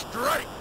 Strike!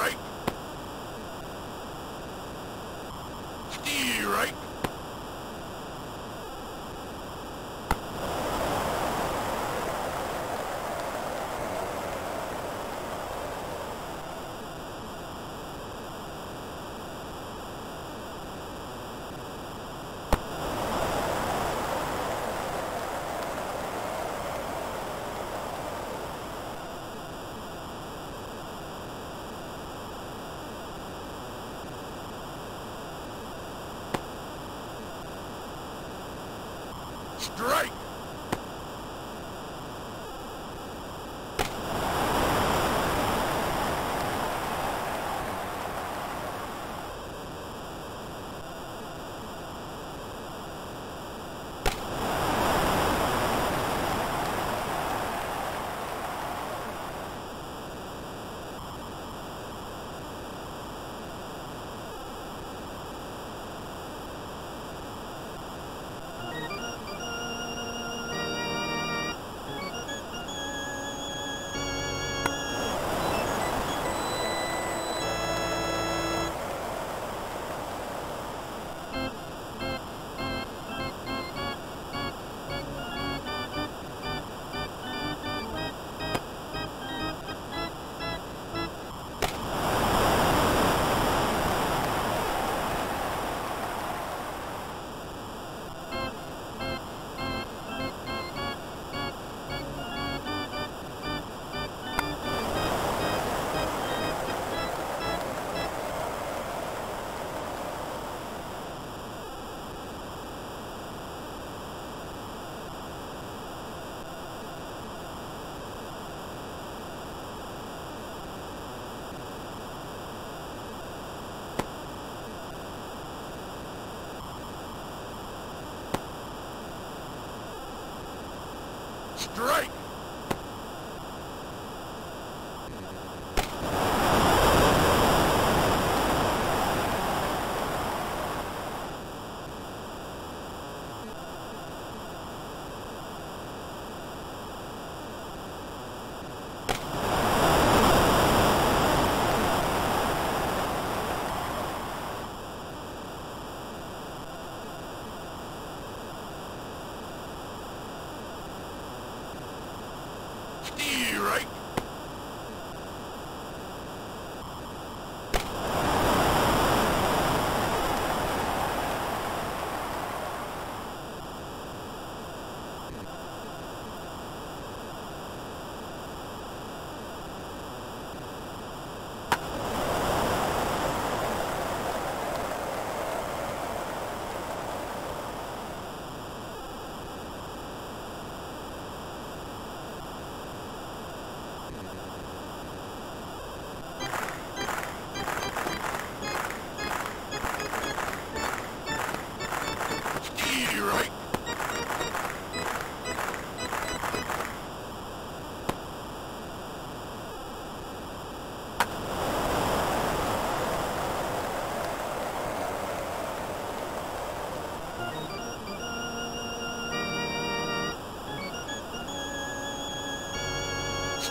Right! Steer right! Strike! Strike!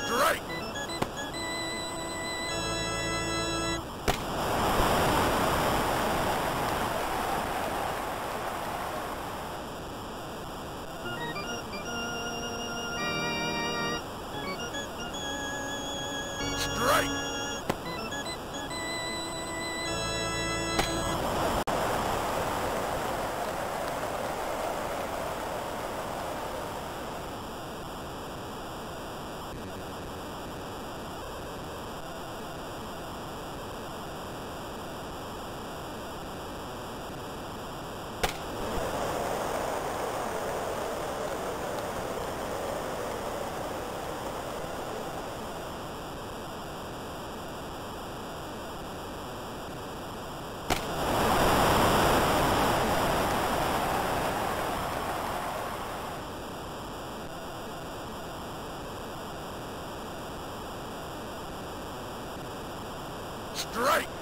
strike! Strike!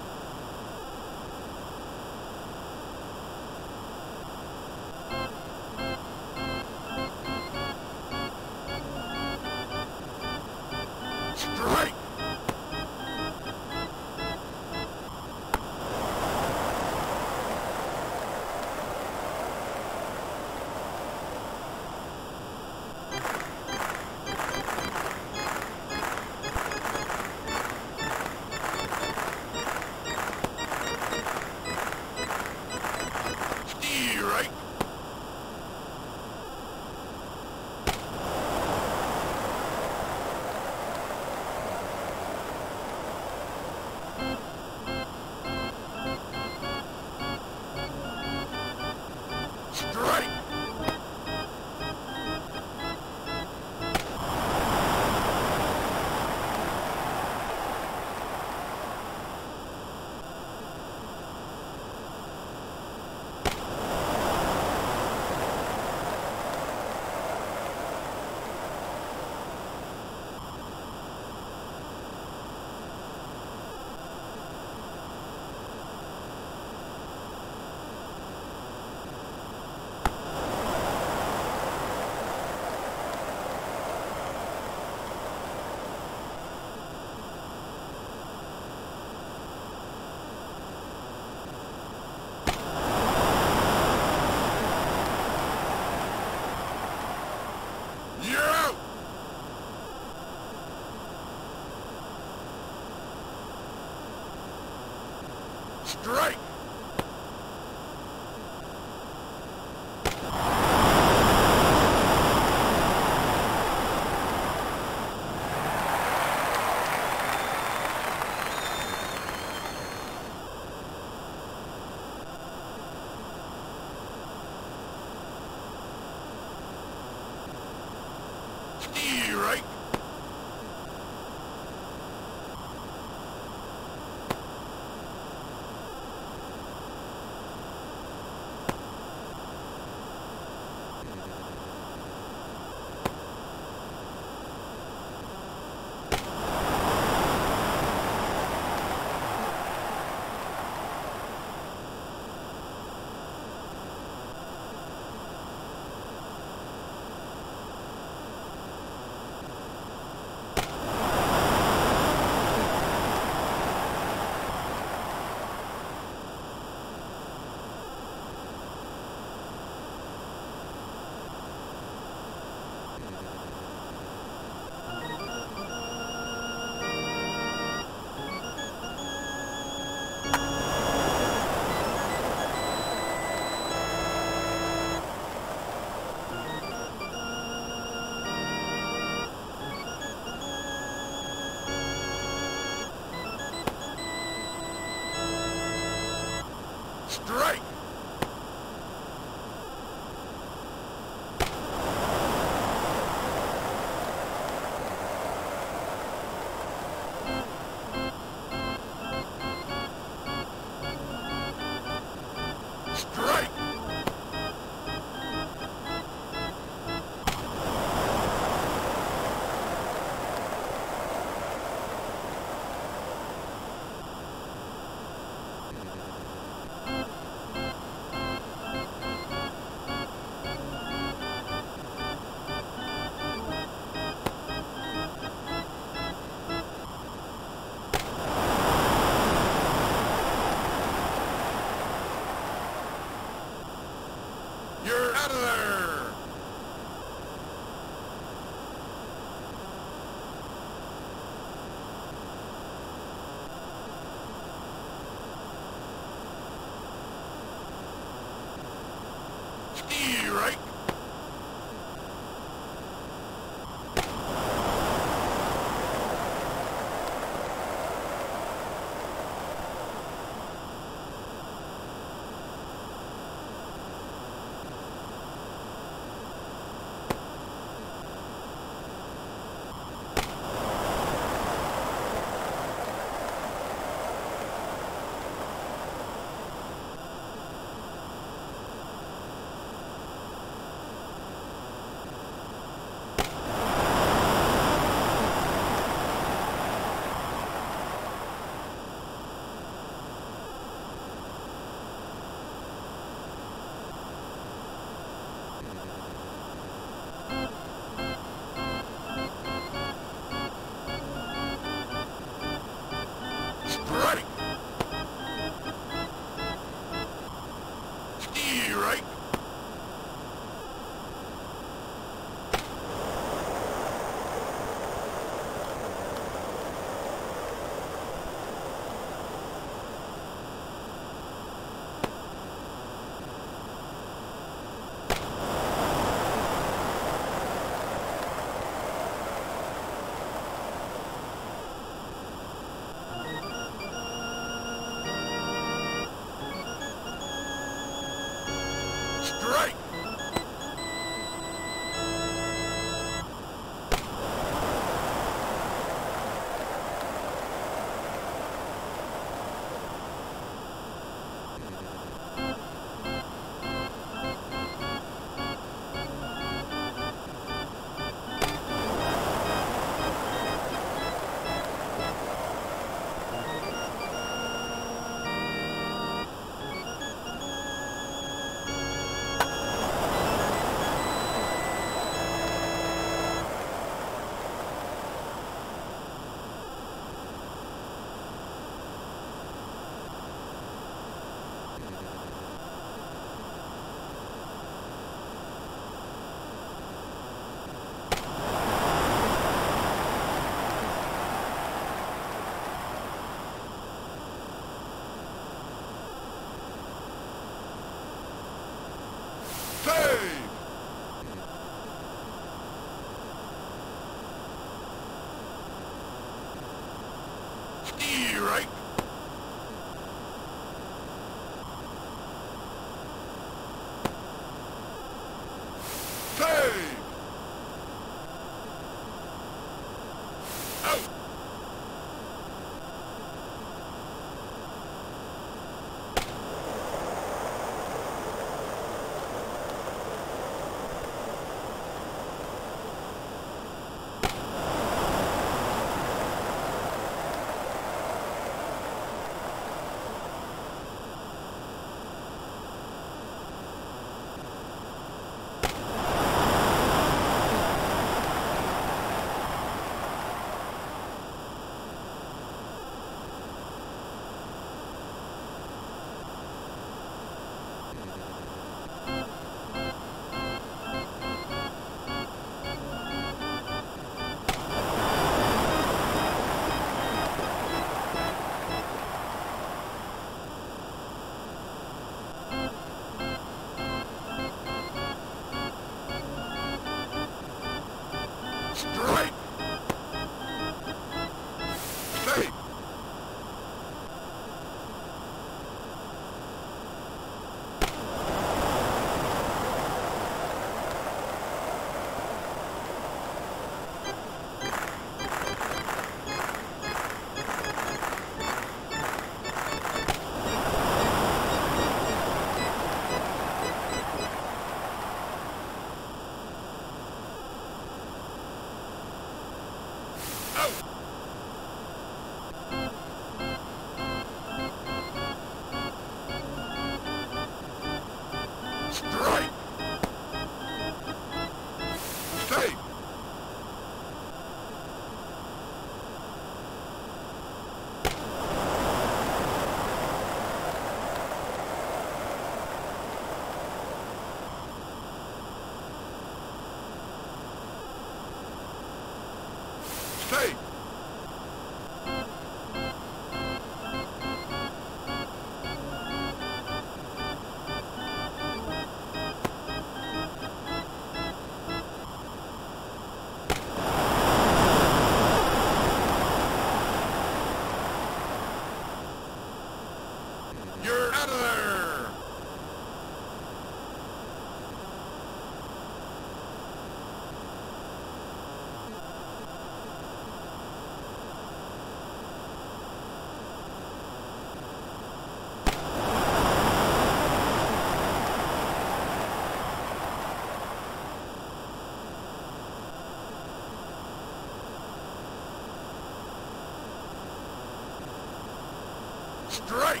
Strike!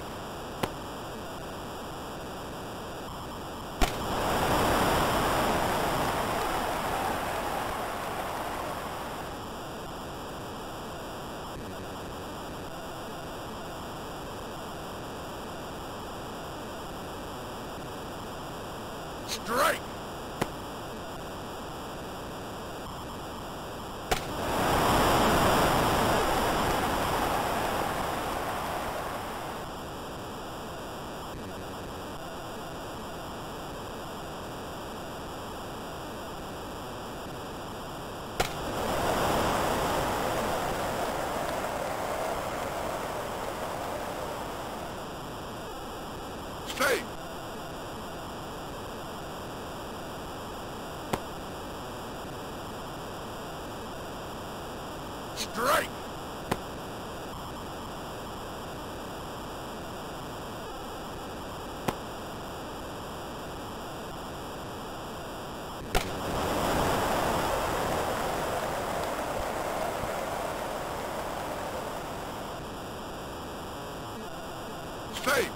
Strike! Stay! Strike! Stay!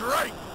Strike!